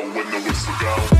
when the whistle goes.